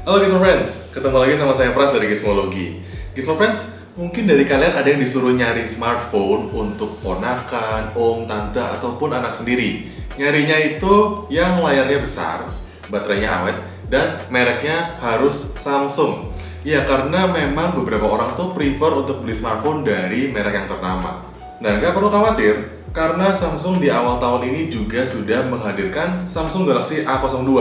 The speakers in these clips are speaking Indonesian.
Halo Gizmo Friends, ketemu lagi sama saya Pras dari Gizmologi. Gizmo Friends, mungkin dari kalian ada yang disuruh nyari smartphone untuk ponakan, om, tante, ataupun anak sendiri. Nyarinya itu yang layarnya besar, baterainya awet, dan mereknya harus Samsung. Ya karena memang beberapa orang tuh prefer untuk beli smartphone dari merek yang ternama. Nah nggak perlu khawatir, karena Samsung di awal tahun ini juga sudah menghadirkan Samsung Galaxy A02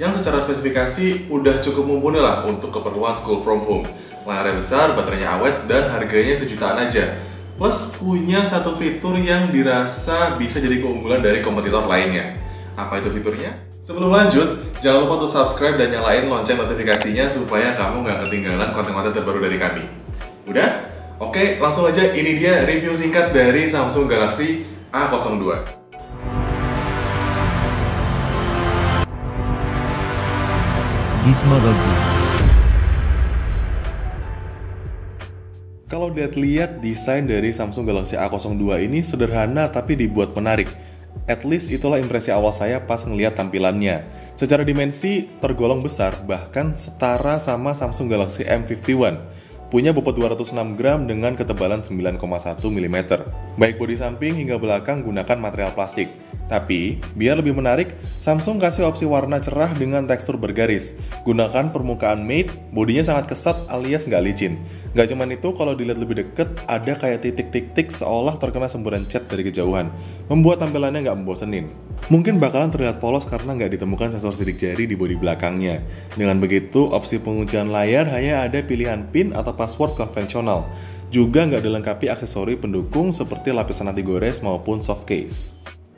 yang secara spesifikasi udah cukup mumpuni lah untuk keperluan school from home. Layarnya besar, baterainya awet, dan harganya sejutaan aja. Plus punya satu fitur yang dirasa bisa jadi keunggulan dari kompetitor lainnya. Apa itu fiturnya? Sebelum lanjut, jangan lupa untuk subscribe dan nyalain lonceng notifikasinya supaya kamu nggak ketinggalan konten-konten terbaru dari kami. Udah? Oke, langsung aja ini dia review singkat dari Samsung Galaxy A02. Gizmologi. Kalau lihat-lihat desain dari Samsung Galaxy A02 ini sederhana tapi dibuat menarik. At least itulah impresi awal saya pas ngeliat tampilannya. Secara dimensi tergolong besar, bahkan setara sama Samsung Galaxy M51 punya bobot 206 gram dengan ketebalan 9,1 mm. Baik bodi samping hingga belakang gunakan material plastik. Tapi, biar lebih menarik, Samsung kasih opsi warna cerah dengan tekstur bergaris. Gunakan permukaan matte, bodinya sangat kesat alias nggak licin. Nggak cuman itu, kalau dilihat lebih deket, ada kayak titik-titik seolah terkena semburan cat dari kejauhan. Membuat tampilannya nggak membosenin. Mungkin bakalan terlihat polos karena nggak ditemukan sensor sidik jari di bodi belakangnya. Dengan begitu, opsi penguncian layar hanya ada pilihan PIN atau password konvensional. Juga nggak dilengkapi aksesori pendukung seperti lapisan anti gores maupun soft case.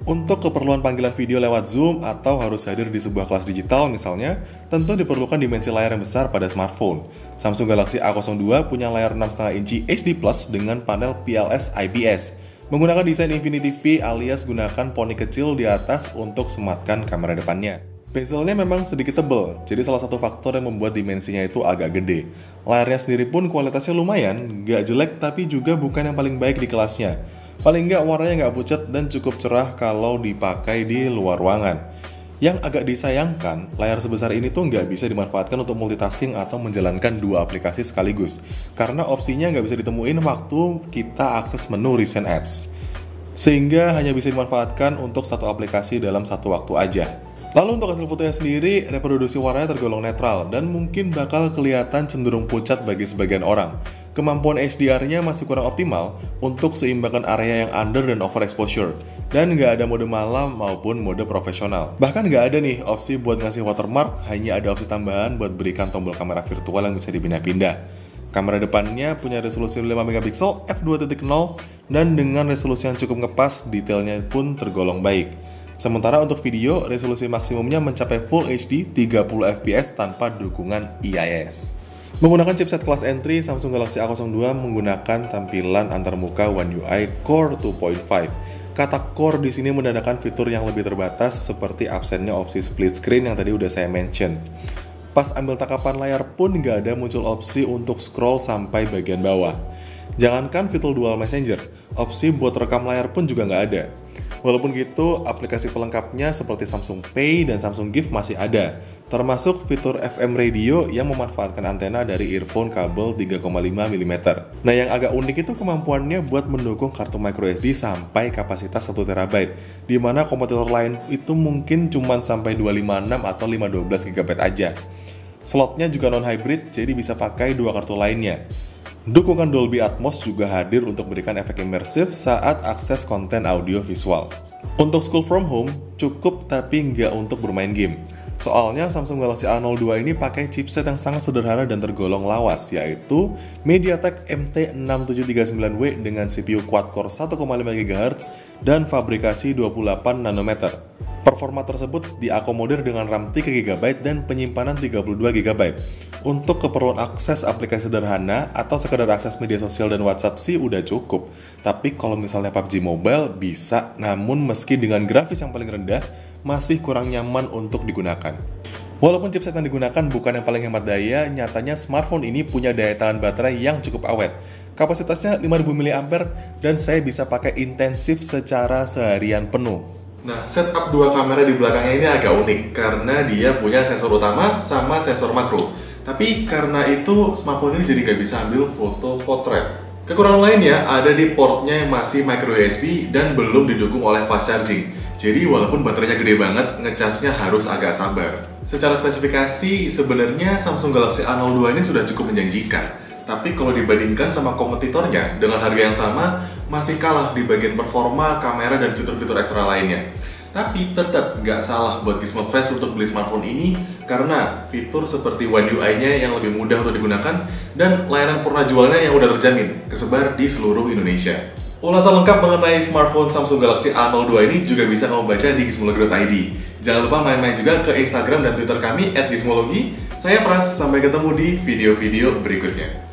Untuk keperluan panggilan video lewat Zoom atau harus hadir di sebuah kelas digital misalnya, tentu diperlukan dimensi layar yang besar pada smartphone. Samsung Galaxy A02 punya layar 6,5 inci HD dengan panel PLS IPS. Menggunakan desain Infinity V alias gunakan poni kecil di atas untuk sematkan kamera depannya. Bezelnya memang sedikit tebal, jadi salah satu faktor yang membuat dimensinya itu agak gede. Layarnya sendiri pun kualitasnya lumayan, gak jelek tapi juga bukan yang paling baik di kelasnya. Paling nggak warnanya nggak pucat dan cukup cerah kalau dipakai di luar ruangan. Yang agak disayangkan, layar sebesar ini tuh nggak bisa dimanfaatkan untuk multitasking atau menjalankan dua aplikasi sekaligus, karena opsinya nggak bisa ditemuin waktu kita akses menu recent apps. Sehingga hanya bisa dimanfaatkan untuk satu aplikasi dalam satu waktu aja. Lalu untuk hasil fotonya sendiri, reproduksi warnanya tergolong netral dan mungkin bakal kelihatan cenderung pucat bagi sebagian orang. Kemampuan HDR-nya masih kurang optimal untuk seimbangkan area yang under dan overexposure, dan nggak ada mode malam maupun mode profesional. Bahkan nggak ada nih opsi buat ngasih watermark, hanya ada opsi tambahan buat berikan tombol kamera virtual yang bisa dipindah-pindah. Kamera depannya punya resolusi 5 MP f2.0 dan dengan resolusi yang cukup ngepas, detailnya pun tergolong baik. Sementara untuk video, resolusi maksimumnya mencapai Full HD 30 fps tanpa dukungan IIS. Menggunakan chipset kelas entry, Samsung Galaxy A02 menggunakan tampilan antarmuka One UI Core 2.5. Kata core di sini menandakan fitur yang lebih terbatas seperti absennya opsi split screen yang tadi udah saya mention. Pas ambil takapan layar pun nggak ada muncul opsi untuk scroll sampai bagian bawah. Jangankan fitur dual messenger, opsi buat rekam layar pun juga nggak ada. Walaupun gitu, aplikasi pelengkapnya seperti Samsung Pay dan Samsung Gift masih ada, termasuk fitur FM radio yang memanfaatkan antena dari earphone kabel 3,5 mm. Nah, yang agak unik itu kemampuannya buat mendukung kartu microSD sampai kapasitas 1 TB, di mana kompetitor lain itu mungkin cuma sampai 256 atau 512 GB aja. Slotnya juga non-hybrid, jadi bisa pakai dua kartu lainnya. Dukungan Dolby Atmos juga hadir untuk memberikan efek imersif saat akses konten audio visual. Untuk School From Home, cukup tapi nggak untuk bermain game. Soalnya Samsung Galaxy A02 ini pakai chipset yang sangat sederhana dan tergolong lawas, yaitu MediaTek MT6739W dengan CPU quad-core 1,5 GHz dan fabrikasi 28 nanometer. Performa tersebut diakomodir dengan RAM 3 GB dan penyimpanan 32 GB. Untuk keperluan akses aplikasi sederhana atau sekedar akses media sosial dan WhatsApp sih udah cukup. Tapi kalau misalnya PUBG Mobile bisa, namun meski dengan grafis yang paling rendah, masih kurang nyaman untuk digunakan. Walaupun chipset yang digunakan bukan yang paling hemat daya, nyatanya smartphone ini punya daya tahan baterai yang cukup awet. Kapasitasnya 5000 mAh dan saya bisa pakai intensif secara seharian penuh. Nah, setup dua kamera di belakangnya ini agak unik karena dia punya sensor utama sama sensor makro. Tapi karena itu smartphone ini jadi nggak bisa ambil foto potret. Kekurangan lainnya ada di portnya yang masih micro USB dan belum didukung oleh fast charging. Jadi walaupun baterainya gede banget, ngecasnya harus agak sabar. Secara spesifikasi, sebenarnya Samsung Galaxy A02 ini sudah cukup menjanjikan. Tapi kalau dibandingkan sama kompetitornya dengan harga yang sama, masih kalah di bagian performa, kamera, dan fitur-fitur ekstra lainnya. Tapi tetap nggak salah buat Gizmo Friends untuk beli smartphone ini karena fitur seperti One UI-nya yang lebih mudah untuk digunakan dan layanan purna jualnya yang udah terjamin, kesebar di seluruh Indonesia. Ulasan lengkap mengenai smartphone Samsung Galaxy A02 ini juga bisa kamu baca di gizmologi.id. Jangan lupa main-main juga ke Instagram dan Twitter kami @gizmologi. Saya Pras, sampai ketemu di video-video berikutnya.